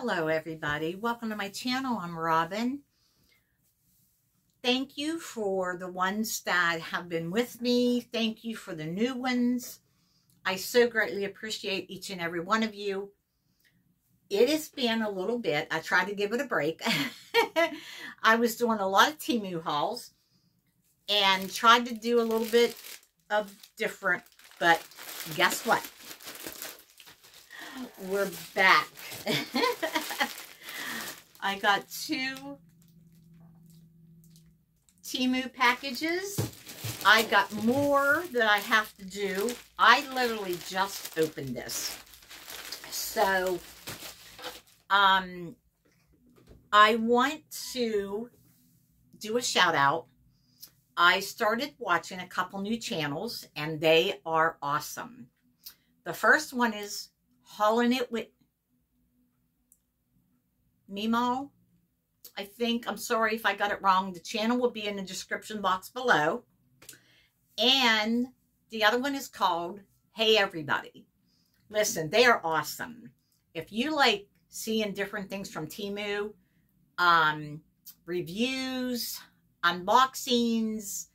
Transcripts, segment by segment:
Hello everybody, welcome to my channel. I'm Robin. Thank you for the ones that have been with me. Thank you for the new ones. I so greatly appreciate each and every one of you. It has been a little bit. I tried to give it a break. I was doing a lot of Temu hauls and tried to do a little bit of different, but guess what? We're back. I got two Temu packages. I got more that I have to do. I literally just opened this. So, um, I want to do a shout out. I started watching a couple new channels and they are awesome. The first one is Hauling It with Mimo. I think, I'm sorry if I got it wrong. The channel will be in the description box below. And the other one is called Hey Everybody. Listen, they are awesome. If you like seeing different things from Temu, um, reviews, unboxings,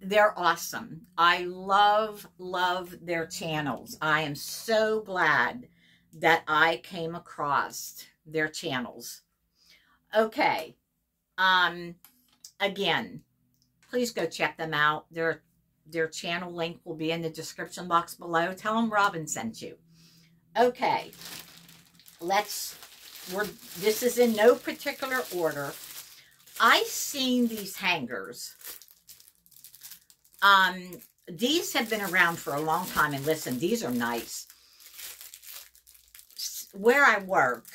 they're awesome. I love, love their channels. I am so glad that I came across their channels. Okay. Um, again, please go check them out. Their, their channel link will be in the description box below. Tell them Robin sent you. Okay. Let's, we're, this is in no particular order. I seen these hangers. Um, these have been around for a long time. And listen, these are nice. Where I work,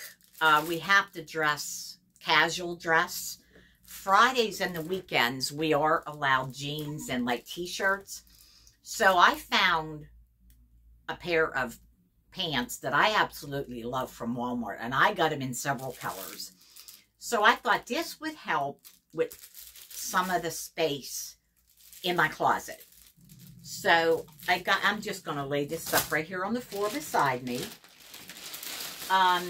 uh, we have to dress casual dress. Fridays and the weekends, we are allowed jeans and like t-shirts. So I found a pair of pants that I absolutely love from Walmart. And I got them in several colors. So I thought this would help with some of the space in my closet. So I got, I'm just going to lay this stuff right here on the floor beside me. Um,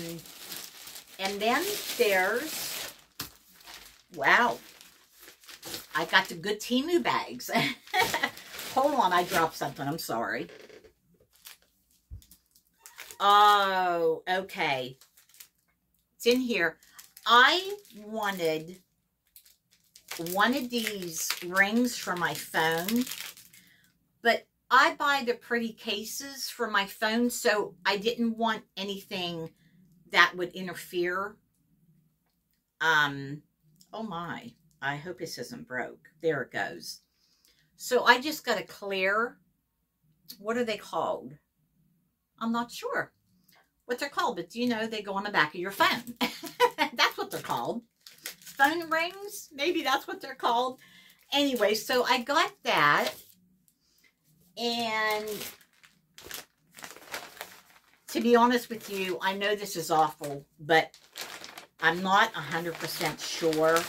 and then there's, wow, I got the good Temu bags. Hold on, I dropped something. I'm sorry. Oh, okay. It's in here. I wanted one of these rings for my phone, but I buy the pretty cases for my phone, so I didn't want anything that would interfere. Um, oh my, I hope this isn't broke. There it goes. So I just got a clear, what are they called? I'm not sure what they're called, but you know they go on the back of your phone. that's what they're called. Phone rings, maybe that's what they're called. Anyway, so I got that. And to be honest with you, I know this is awful, but I'm not 100% sure.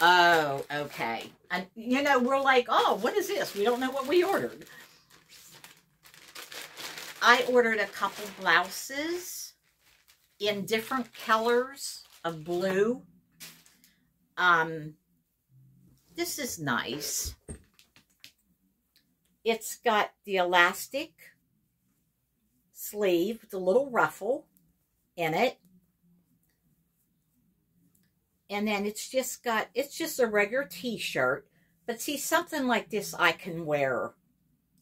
Oh, okay. And, you know, we're like, oh, what is this? We don't know what we ordered. I ordered a couple blouses in different colors of blue. Um, this is nice. It's got the elastic sleeve with a little ruffle in it. And then it's just got, it's just a regular t-shirt. But see, something like this I can wear.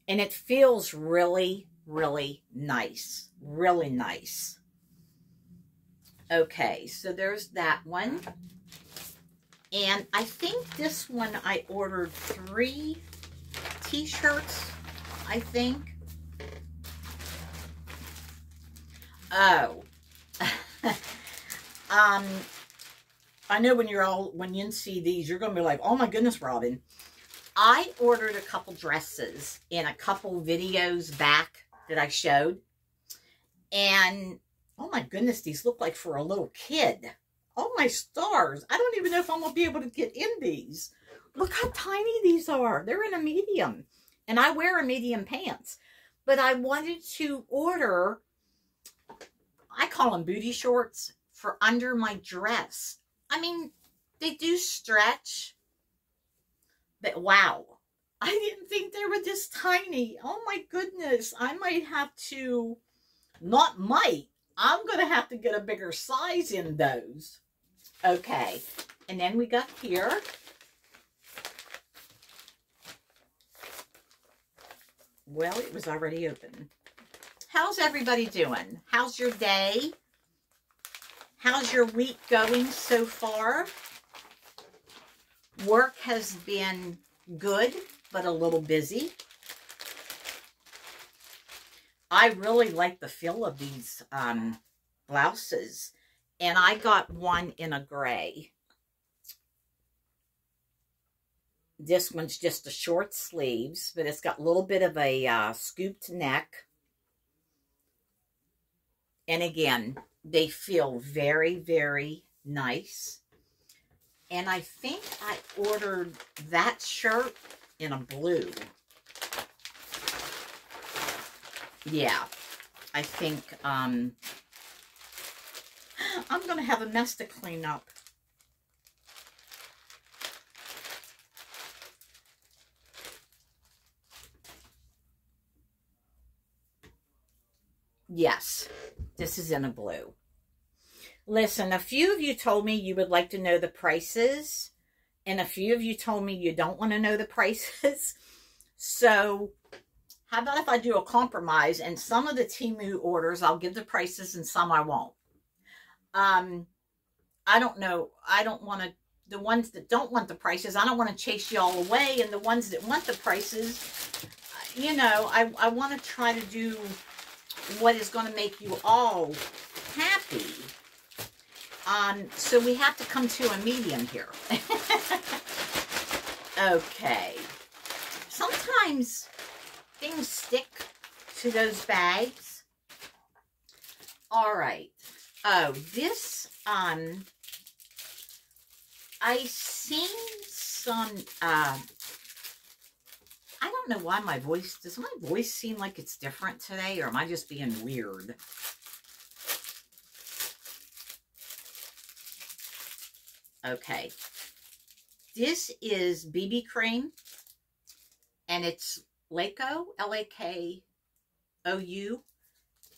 And it feels really, really nice. Really nice. Okay, so there's that one. And I think this one I ordered three t-shirts, I think. Oh. um, I know when you're all, when you see these, you're going to be like, oh my goodness, Robin. I ordered a couple dresses in a couple videos back that I showed. And, oh my goodness, these look like for a little kid. Oh my stars. I don't even know if I'm going to be able to get in these. Look how tiny these are. They're in a medium. And I wear a medium pants. But I wanted to order I call them booty shorts for under my dress. I mean, they do stretch, but wow. I didn't think they were this tiny. Oh my goodness. I might have to, not might, I'm going to have to get a bigger size in those. Okay. And then we got here. Well, it was already open. How's everybody doing? How's your day? How's your week going so far? Work has been good, but a little busy. I really like the feel of these um, blouses. And I got one in a gray. This one's just a short sleeves, but it's got a little bit of a uh, scooped neck. And again, they feel very, very nice. And I think I ordered that shirt in a blue. Yeah, I think um, I'm going to have a mess to clean up. Yes, this is in a blue. Listen, a few of you told me you would like to know the prices, and a few of you told me you don't want to know the prices. so, how about if I do a compromise, and some of the Temu orders, I'll give the prices, and some I won't. Um, I don't know. I don't want to, the ones that don't want the prices, I don't want to chase you all away, and the ones that want the prices, you know, I, I want to try to do what is going to make you all happy. Um, so we have to come to a medium here. okay. Sometimes things stick to those bags. All right. Oh, this, um, I seen some, uh, I don't know why my voice, does my voice seem like it's different today, or am I just being weird? Okay. This is BB cream, and it's Lako, L-A-K-O-U,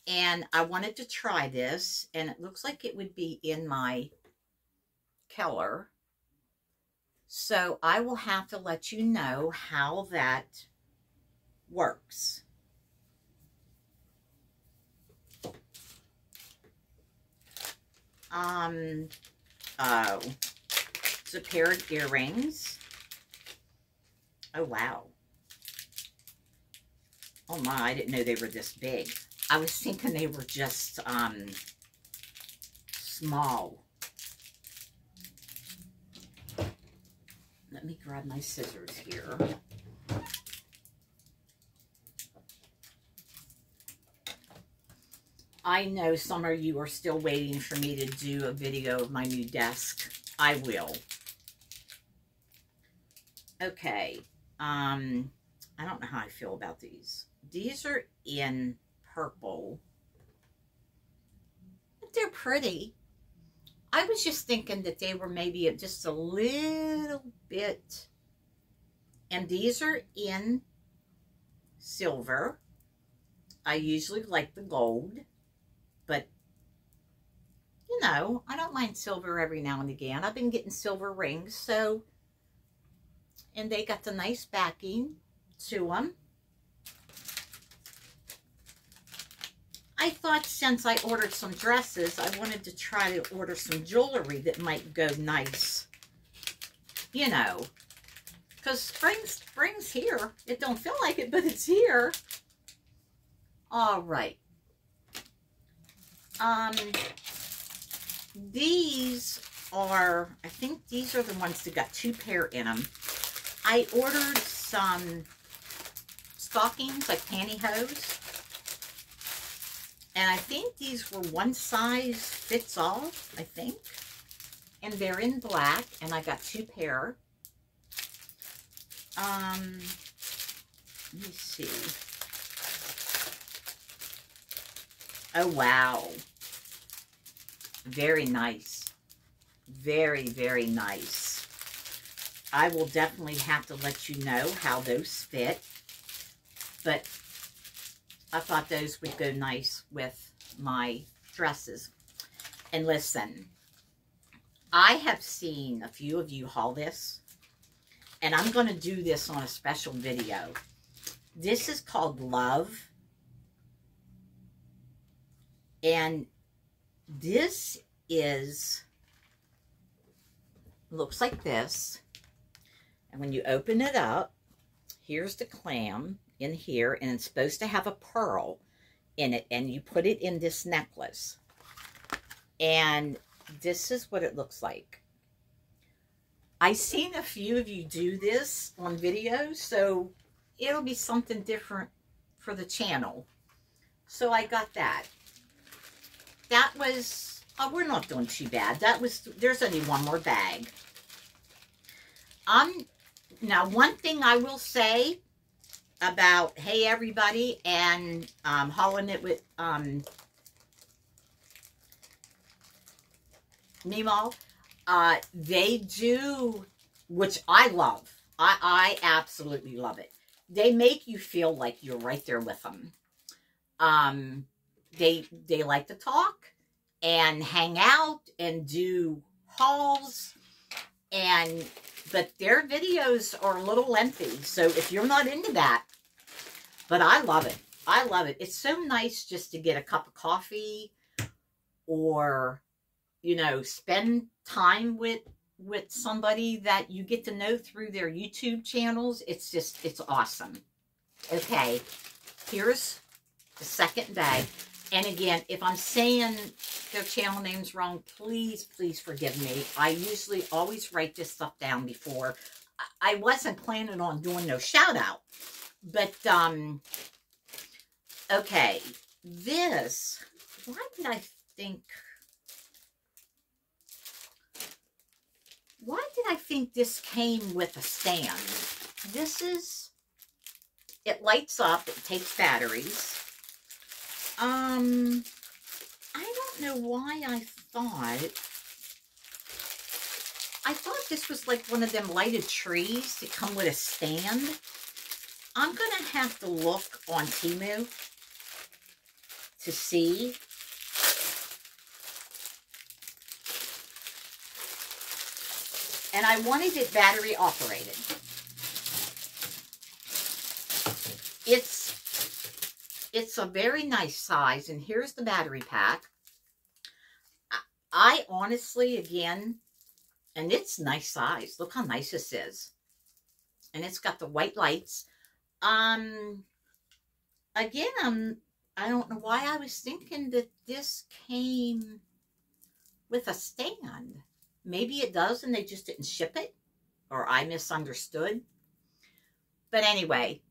and I wanted to try this, and it looks like it would be in my Keller. So I will have to let you know how that works. Um, oh, it's a pair of earrings. Oh, wow. Oh my, I didn't know they were this big. I was thinking they were just um, small. Let me grab my scissors here. I know some of you are still waiting for me to do a video of my new desk. I will. Okay. Um, I don't know how I feel about these. These are in purple. But they're pretty. I was just thinking that they were maybe just a little bit. And these are in silver. I usually like the gold. But, you know, I don't mind silver every now and again. I've been getting silver rings, so... And they got the nice backing to them. I thought since I ordered some dresses, I wanted to try to order some jewelry that might go nice. You know, because spring, spring's here. It don't feel like it, but it's here. All right. Um, these are, I think these are the ones that got two pair in them. I ordered some stockings, like pantyhose. And I think these were one size fits all, I think. And they're in black, and I got two pair. Um, let me see. Oh, wow. Very nice. Very, very nice. I will definitely have to let you know how those fit. But I thought those would go nice with my dresses. And listen, I have seen a few of you haul this. And I'm going to do this on a special video. This is called Love. And this is, looks like this. And when you open it up, here's the clam in here. And it's supposed to have a pearl in it. And you put it in this necklace. And this is what it looks like. I've seen a few of you do this on video, so it'll be something different for the channel. So I got that. That was, oh, we're not doing too bad. That was, there's only one more bag. Um, now, one thing I will say about Hey Everybody and um, hauling it with um, Nemo, uh, they do, which I love. I, I absolutely love it. They make you feel like you're right there with them. Um, they they like to talk and hang out and do hauls and but their videos are a little lengthy so if you're not into that but i love it i love it it's so nice just to get a cup of coffee or you know, spend time with with somebody that you get to know through their YouTube channels. It's just, it's awesome. Okay, here's the second bag. And again, if I'm saying their channel names wrong, please, please forgive me. I usually always write this stuff down before. I wasn't planning on doing no shout out. But, um, okay, this, why did I think Why did I think this came with a stand? This is, it lights up, it takes batteries. Um, I don't know why I thought, I thought this was like one of them lighted trees that come with a stand. I'm going to have to look on Temu to see and I wanted it battery operated. It's, it's a very nice size, and here's the battery pack. I, honestly, again, and it's nice size. Look how nice this is. And it's got the white lights. Um, again, I'm, I don't know why I was thinking that this came with a stand. Maybe it does and they just didn't ship it or I misunderstood. But anyway,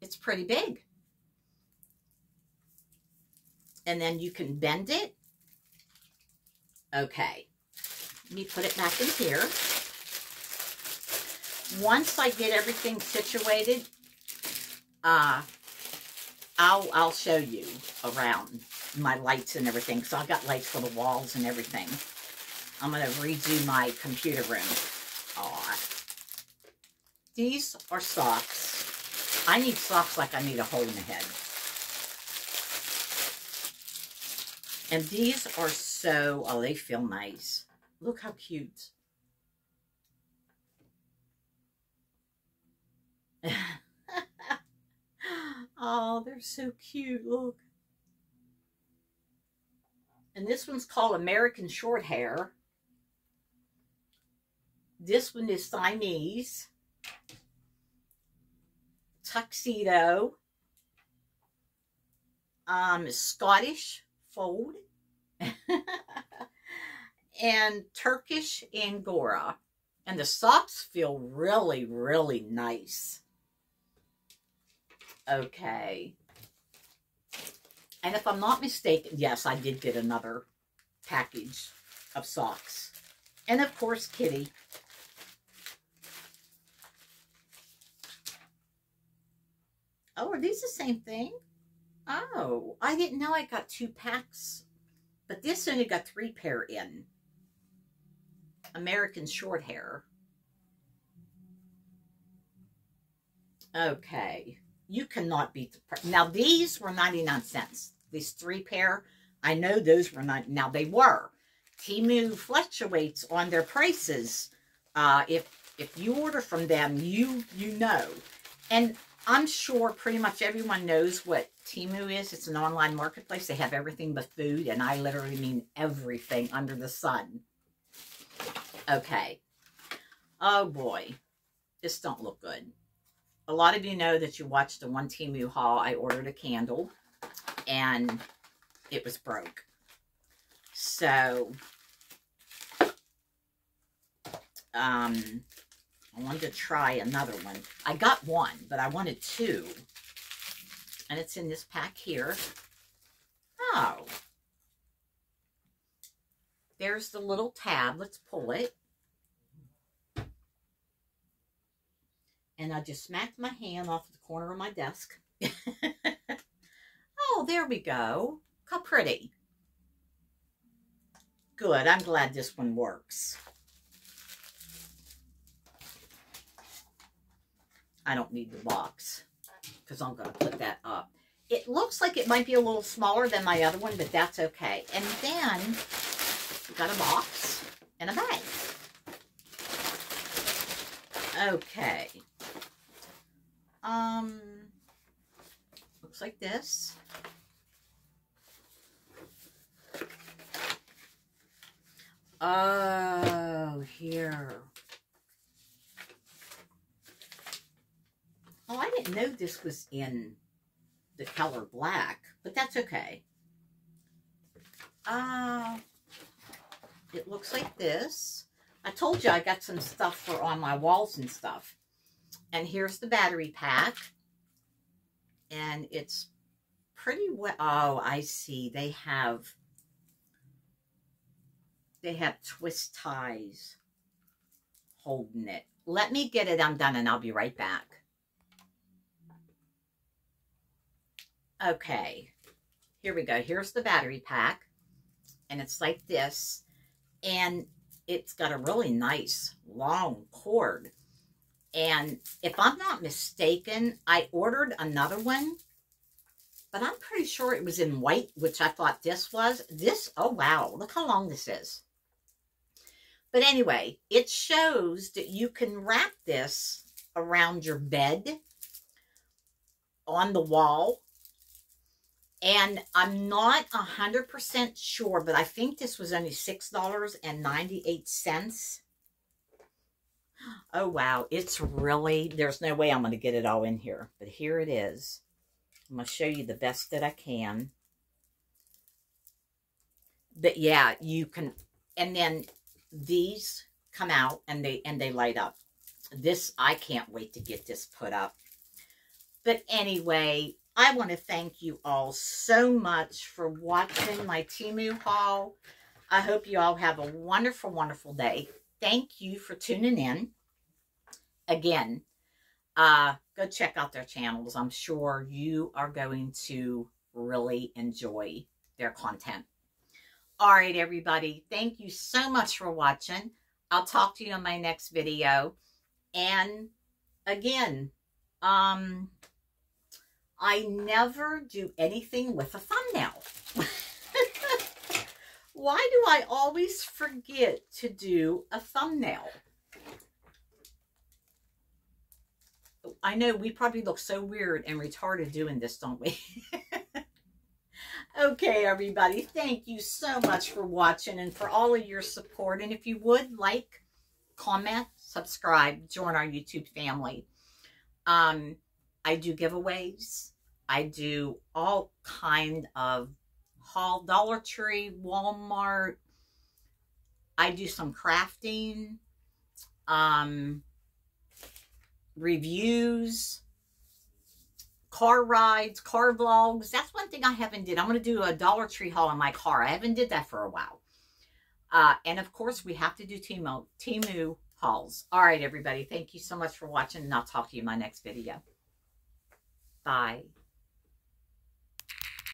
it's pretty big. And then you can bend it. Okay. Let me put it back in here. Once I get everything situated, uh, I'll, I'll show you around my lights and everything. So I've got lights for the walls and everything. I'm going to redo my computer room. Aw. These are socks. I need socks like I need a hole in the head. And these are so, oh, they feel nice. Look how cute. oh, they're so cute. Look. And this one's called American Short Hair. This one is Siamese. Tuxedo. Um, Scottish fold. and Turkish Angora. And the socks feel really, really nice. Okay. And if I'm not mistaken, yes, I did get another package of socks. And of course, Kitty. Oh, are these the same thing? Oh, I didn't know I got two packs But this only got three pair in. American short hair. Okay. You cannot beat the price. Now, these were 99 cents. These three pair, I know those were not. Now, they were. Temu fluctuates on their prices. Uh, if if you order from them, you you know. And I'm sure pretty much everyone knows what Temu is. It's an online marketplace. They have everything but food, and I literally mean everything under the sun. Okay. Oh, boy. This don't look good. A lot of you know that you watched the one Temu haul. I ordered a candle, and it was broke. So, um, I wanted to try another one. I got one, but I wanted two. And it's in this pack here. Oh. There's the little tab. Let's pull it. And I just smacked my hand off the corner of my desk. oh, there we go. How pretty. Good. I'm glad this one works. I don't need the box because I'm going to put that up. It looks like it might be a little smaller than my other one, but that's okay. And then we got a box and a bag. Okay. Um, looks like this. Oh, here. Oh, I didn't know this was in the color black, but that's okay. Uh, it looks like this. I told you I got some stuff for on my walls and stuff. And here's the battery pack. And it's pretty well. Oh, I see. They have, they have twist ties holding it. Let me get it I'm done and I'll be right back. Okay, here we go. Here's the battery pack. And it's like this. And it's got a really nice long cord. And if I'm not mistaken, I ordered another one. But I'm pretty sure it was in white, which I thought this was. This, oh wow, look how long this is. But anyway, it shows that you can wrap this around your bed, on the wall, and I'm not a 100% sure, but I think this was only $6.98. Oh, wow. It's really, there's no way I'm going to get it all in here. But here it is. I'm going to show you the best that I can. But yeah, you can, and then these come out and they, and they light up. This, I can't wait to get this put up. But anyway, I want to thank you all so much for watching my Temu haul. I hope you all have a wonderful, wonderful day. Thank you for tuning in. Again, uh, go check out their channels. I'm sure you are going to really enjoy their content. All right, everybody. Thank you so much for watching. I'll talk to you in my next video. And again, um, I never do anything with a thumbnail. Why do I always forget to do a thumbnail? I know we probably look so weird and retarded doing this, don't we? okay, everybody. Thank you so much for watching and for all of your support. And if you would like, comment, subscribe, join our YouTube family. Um, I do giveaways. I do all kind of haul, Dollar Tree, Walmart. I do some crafting, um, reviews, car rides, car vlogs. That's one thing I haven't did. I'm going to do a Dollar Tree haul in my car. I haven't did that for a while. Uh, and of course, we have to do Timo, Temu hauls. All right, everybody. Thank you so much for watching, and I'll talk to you in my next video. Bye.